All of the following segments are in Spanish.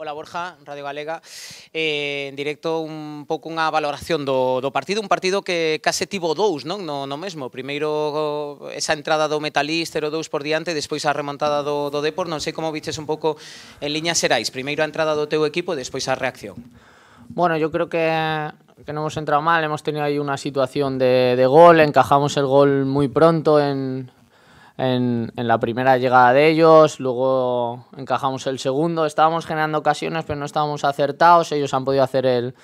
Ola Borja, Radio Galega. Eh, En directo un pouco unha valoración do, do partido Un partido que case tivo dous non? No, no mesmo. Primeiro esa entrada do Metalist, 0-2 por diante Despois a remontada do, do Depor. Non sei como viches un pouco en liñas serais Primeiro a entrada do teu equipo Despois a reacción. Bueno, yo creo que que non hemos entrado mal, hemos tenido aí unha situación de, de gol, encajamos el gol moi pronto en, en, la primera llegada de ellos, luego encajamos el segundo, estábamos generando ocasiones pero no estábamos acertados, ellos han podido hacer el,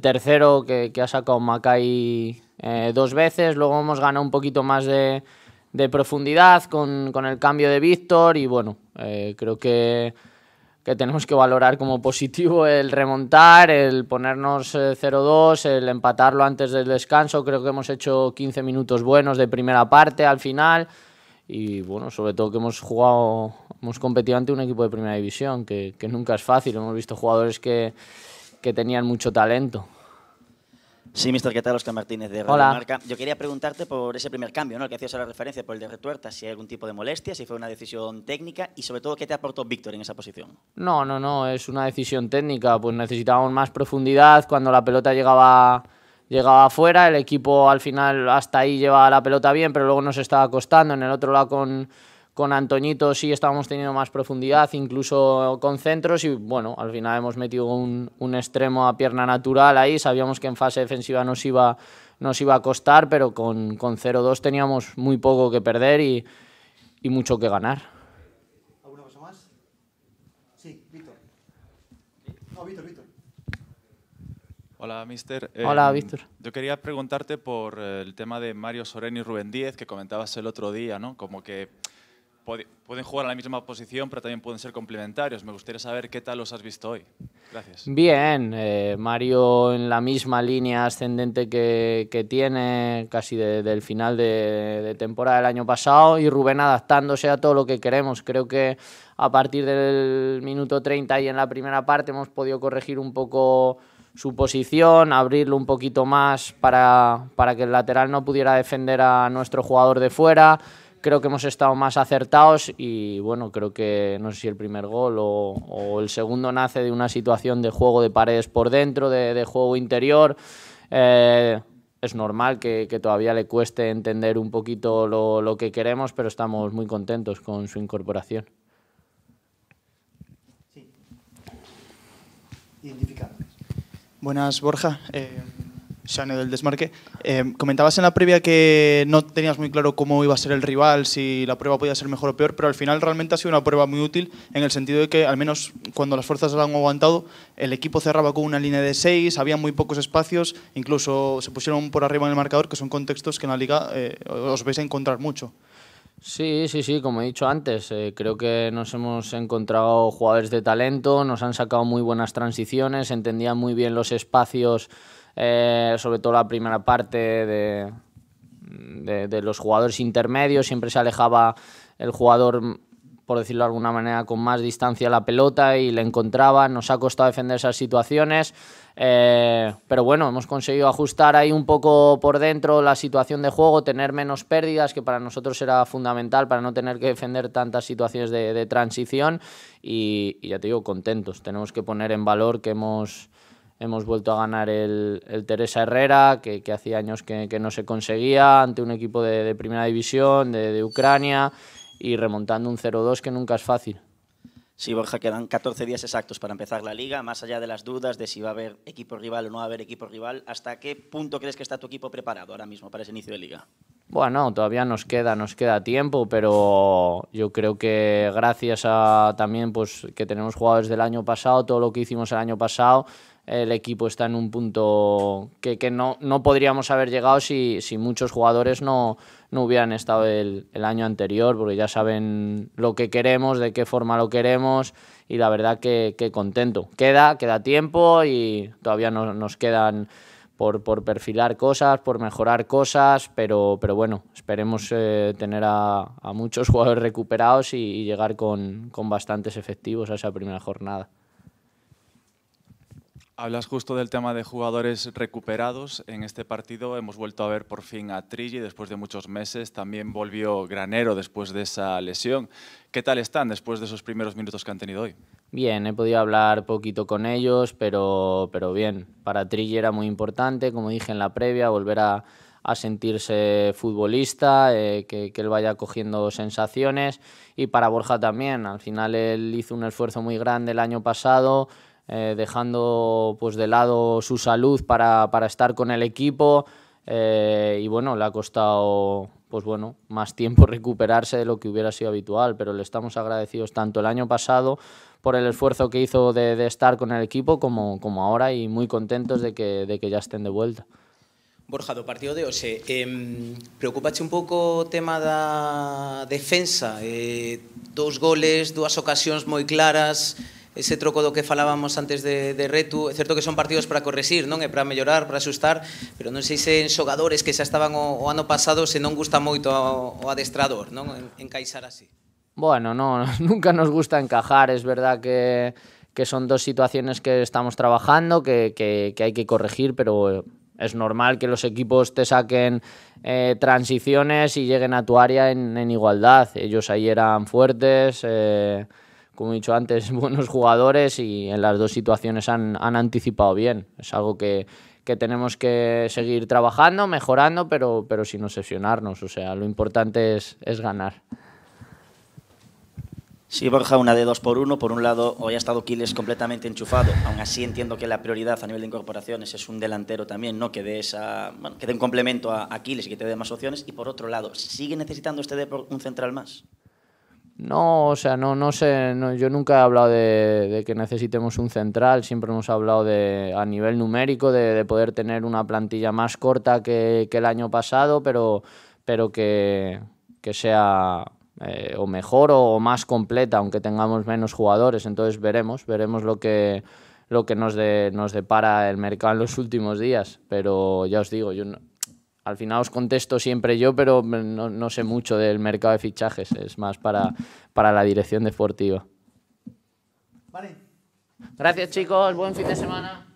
tercero que, ha sacado Macay eh, dos veces, luego hemos ganado un poquito más de, profundidad con, el cambio de Víctor y bueno, eh, creo que, que tenemos que valorar como positivo el remontar, el ponernos 0-2, eh, el empatarlo antes del descanso, creo que hemos hecho 15 minutos buenos de primera parte al final y bueno, sobre todo que hemos jugado, hemos competido ante un equipo de primera división, que, que nunca es fácil, hemos visto jugadores que, que tenían mucho talento. Sí, Mr. ¿qué tal? Oscar Martínez de Radio Marca. Yo quería preguntarte por ese primer cambio, ¿no? El que hacías la referencia por el de Retuerta, si hay algún tipo de molestia, si fue una decisión técnica y sobre todo qué te aportó Víctor en esa posición. No, no, no, es una decisión técnica, pues necesitábamos más profundidad cuando la pelota llegaba llegaba afuera, el equipo al final hasta ahí llevaba la pelota bien, pero luego nos estaba costando, en el otro lado con, con Antoñito sí estábamos teniendo más profundidad, incluso con centros y bueno, al final hemos metido un, un extremo a pierna natural ahí, sabíamos que en fase defensiva nos iba, nos iba a costar, pero con, con 0-2 teníamos muy poco que perder y, y mucho que ganar. ¿Alguna cosa más? Sí, Víctor. No, Víctor, Víctor. Hola, mister. Hola, em, Víctor. Yo quería preguntarte por el tema de Mario Soreno y Rubén Díez, que comentabas el otro día, ¿no? Como que pueden jugar en la misma posición, pero también pueden ser complementarios. Me gustaría saber qué tal los has visto hoy. Gracias. Bien, eh, Mario en la misma línea ascendente que, que tiene casi del final de, de, temporada del año pasado y Rubén adaptándose a todo lo que queremos. Creo que a partir del minuto 30 y en la primera parte hemos podido corregir un poco su posición, abrirlo un poquito más para, para que el lateral no pudiera defender a nuestro jugador de fuera. Creo que hemos estado más acertados y bueno, creo que no sé si el primer gol o, el segundo nace de una situación de juego de paredes por dentro, de, juego interior. Eh, es normal que, todavía le cueste entender un poquito lo, lo que queremos, pero estamos muy contentos con su incorporación. Sí. Buenas, Borja. Eh, Shane del Desmarque. Eh, comentabas en la previa que no tenías muy claro cómo iba a ser el rival, si la prueba podía ser mejor o peor, pero al final realmente ha sido una prueba muy útil en el sentido de que, al menos cuando las fuerzas la han aguantado, el equipo cerraba con una línea de seis, había muy pocos espacios, incluso se pusieron por arriba en el marcador, que son contextos que en la liga eh, os vais a encontrar mucho. Sí, sí, sí, como he dicho antes, eh, creo que nos hemos encontrado jugadores de talento, nos han sacado muy buenas transiciones, entendían muy bien los espacios, eh, sobre todo la primera parte de, de, los jugadores intermedios, siempre se alejaba el jugador, por decirlo de alguna manera, con más distancia la pelota y le encontraba, nos ha costado defender esas situaciones. Eh, pero bueno, hemos conseguido ajustar ahí un poco por dentro la situación de juego, tener menos pérdidas, que para nosotros era fundamental para no tener que defender tantas situaciones de, transición. Y, ya te digo, contentos. Tenemos que poner en valor que hemos, hemos vuelto a ganar el, Teresa Herrera, que, hacía años que, no se conseguía, ante un equipo de, primera división, de, de Ucrania, y remontando un 0-2 que nunca es fácil. Sí, Borja, quedan 14 días exactos para empezar la liga, más allá de las dudas de si va a haber equipo rival o no va a haber equipo rival, ¿hasta qué punto crees que está tu equipo preparado ahora mismo para ese inicio de liga? Bueno, todavía nos queda, nos queda tiempo, pero yo creo que gracias a también pues que tenemos jugadores del año pasado, todo lo que hicimos el año pasado, el equipo está en un punto que, que no, no, podríamos haber llegado si, si muchos jugadores no, no hubieran estado el, el, año anterior, porque ya saben lo que queremos, de qué forma lo queremos y la verdad que, que contento. Queda, queda tiempo y todavía no, nos quedan por, por, perfilar cosas, por mejorar cosas, pero, pero bueno, esperemos eh, tener a, a, muchos jugadores recuperados y, y llegar con, con bastantes efectivos a esa primera jornada. Hablas justo del tema de jugadores recuperados. En este partido hemos vuelto a ver por fin a Trilli después de muchos meses. También volvió Granero después de esa lesión. ¿Qué tal están después de esos primeros minutos que han tenido hoy? Bien, he podido hablar poquito con ellos, pero, pero bien. Para Trilli era muy importante, como dije en la previa, volver a, a sentirse futbolista, eh, que, que, él vaya cogiendo sensaciones. Y para Borja también. Al final él hizo un esfuerzo muy grande el año pasado eh, dejando pues de lado su salud para, para estar con el equipo eh, y bueno, le ha costado pues bueno, más tiempo recuperarse de lo que hubiera sido habitual, pero le estamos agradecidos tanto el año pasado por el esfuerzo que hizo de, de estar con el equipo como, como ahora y muy contentos de que, de que ya estén de vuelta. Borja, do partido de hoxe, eh, preocupache un pouco o tema da defensa, eh, dous goles, dúas ocasións moi claras, ese troco do que falábamos antes de, Retu, é certo que son partidos para corresir, non? É para mellorar, para asustar, pero non sei se en xogadores que xa estaban o, o ano pasado se non gusta moito o, o adestrador, non? En, así. Bueno, no, nunca nos gusta encajar, es verdad que, que son dos situaciones que estamos trabajando, que, que, hay que corregir, pero es normal que los equipos te saquen eh, transiciones y lleguen a tu área en, en igualdad. Ellos ahí eran fuertes, eh, como he dicho antes, buenos jugadores y en las dos situaciones han, han anticipado bien. Es algo que, que, tenemos que seguir trabajando, mejorando, pero, pero sin obsesionarnos. O sea, lo importante es, es ganar. Sí, Borja, una de dos por uno. Por un lado, hoy ha estado Quiles completamente enchufado. Aún así, entiendo que la prioridad a nivel de incorporaciones es un delantero también, ¿no? que, dé esa, bueno, que un complemento a Quiles y que te dé más opciones. Y por otro lado, ¿sigue necesitando este Depor un central más? No, o sea, no, no sé, no, yo nunca he hablado de, que necesitemos un central, siempre hemos hablado de, a nivel numérico de, de poder tener una plantilla más corta que, que el año pasado, pero, pero que, que sea eh, o mejor o, o, más completa, aunque tengamos menos jugadores. Entonces veremos, veremos lo que, lo que nos, de, nos depara el mercado en los últimos días. Pero ya os digo, yo no, al final os contesto siempre yo, pero no, sé mucho del mercado de fichajes, es más para, para la dirección deportiva. Vale. Gracias chicos, buen fin de semana.